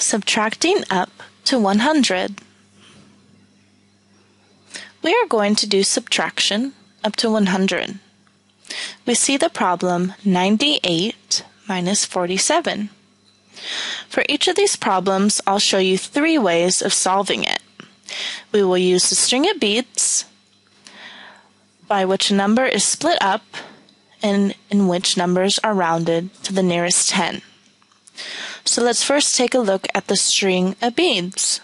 Subtracting up to 100. We are going to do subtraction up to 100. We see the problem 98 minus 47. For each of these problems, I'll show you three ways of solving it. We will use the string of beads, by which a number is split up and in which numbers are rounded to the nearest 10. So let's first take a look at the string of beads.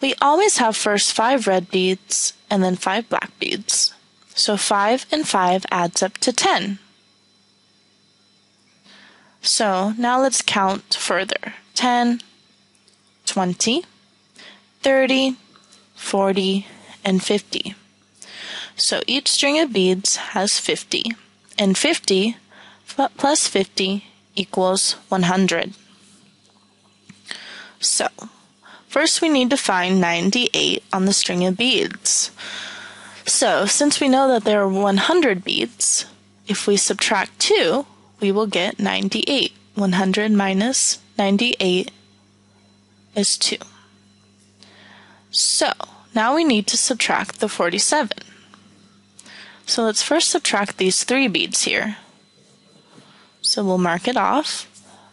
We always have first five red beads and then five black beads. So 5 and 5 adds up to 10. So now let's count further. 10, 20, 30, 40, and 50. So each string of beads has 50, and 50 plus 50 equals 100. So, first we need to find 98 on the string of beads. So, since we know that there are 100 beads, if we subtract 2, we will get 98. 100 minus 98 is 2. So, now we need to subtract the 47. So let's first subtract these three beads here. So we'll mark it off,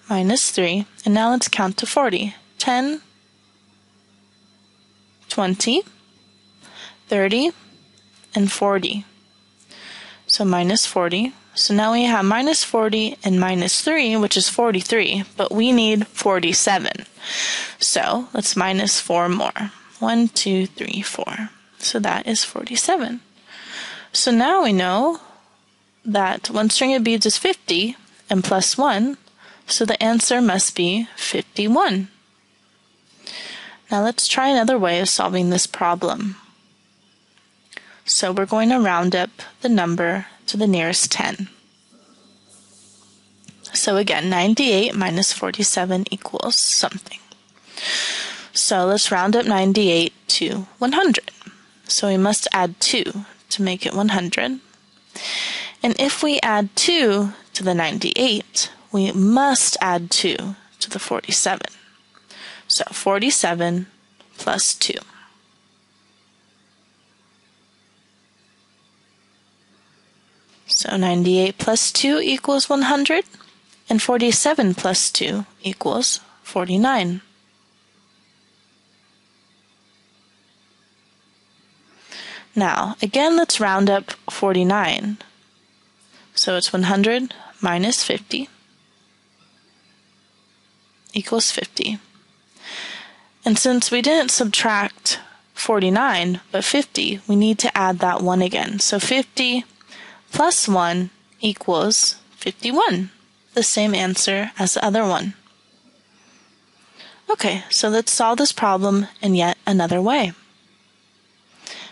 minus 3, and now let's count to 40. 10, 20, 30, and 40. So minus 40. So now we have minus 40 and minus 3, which is 43, but we need 47. So let's minus 4 more. 1, 2, 3, 4. So that is 47. So now we know that one string of beads is 50 and plus 1, so the answer must be 51. Now let's try another way of solving this problem. So we're going to round up the number to the nearest 10. So again, 98 minus 47 equals something. So let's round up 98 to 100. So we must add 2 to make it 100. And if we add 2 to the 98, we must add 2 to the 47. So 47 plus 2. So 98 plus 2 equals 100, and 47 plus 2 equals 49. Now, again, let's round up 49. So it's 100 minus 50 equals 50. And since we didn't subtract 49 but 50, we need to add that 1 again. So 50 plus 1 equals 51, the same answer as the other one. Okay, so let's solve this problem in yet another way.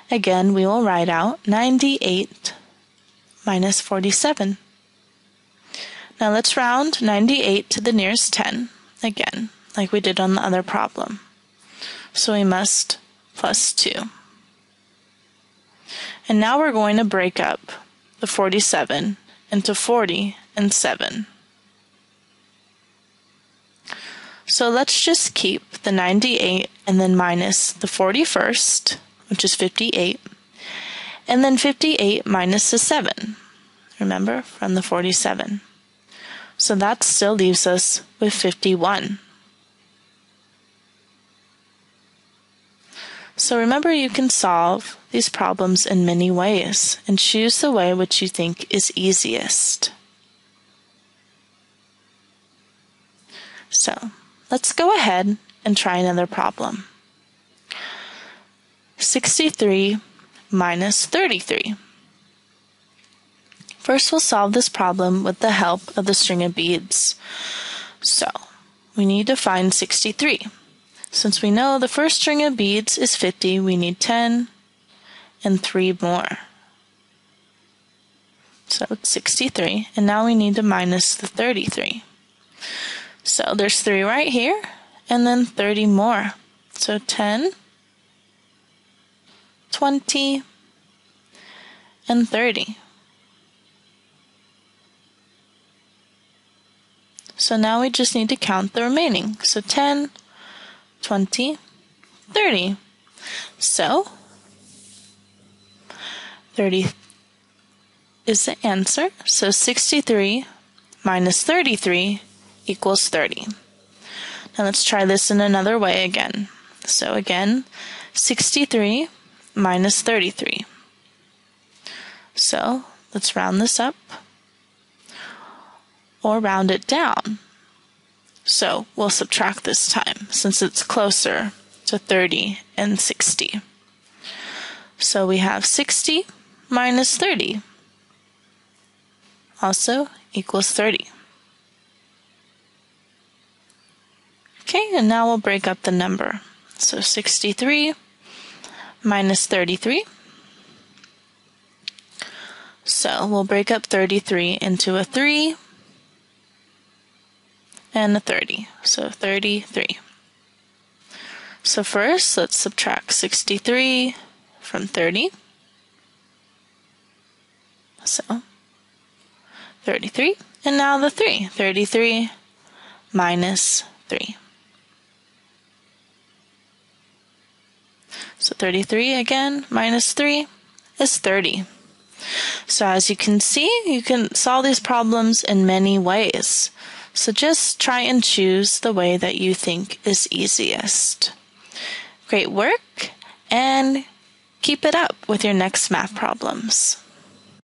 Again, we will write out 98 minus 47. Now let's round 98 to the nearest 10, again, like we did on the other problem so we must plus 2. And now we're going to break up the 47 into 40 and 7. So let's just keep the 98 and then minus the 41st, which is 58, and then 58 minus the 7, remember, from the 47. So that still leaves us with 51. So remember you can solve these problems in many ways and choose the way which you think is easiest. So let's go ahead and try another problem. 63 minus 33. First, we'll solve this problem with the help of the string of beads. So, we need to find 63. Since we know the first string of beads is 50, we need 10 and 3 more. So it's 63, and now we need to minus the 33. So there's 3 right here, and then 30 more. So 10, 20, and 30. So now we just need to count the remaining. So 10, 20, 30. So 30 is the answer. So 63 minus 33 equals 30. Now let's try this in another way again. So again, 63 minus 33. So let's round this up or round it down. So we'll subtract this time since it's closer to 30 and 60. So we have 60 minus 30 also equals 30. Okay, and now we'll break up the number. So 63 minus 33. So we'll break up 33 into a 3 and a 30. So 33. So first, let's subtract 63 from 30. So 33. And now the 3. 33 minus 3. So 33 again minus 3 is 30. So as you can see, you can solve these problems in many ways. So just try and choose the way that you think is easiest. Great work and keep it up with your next math problems.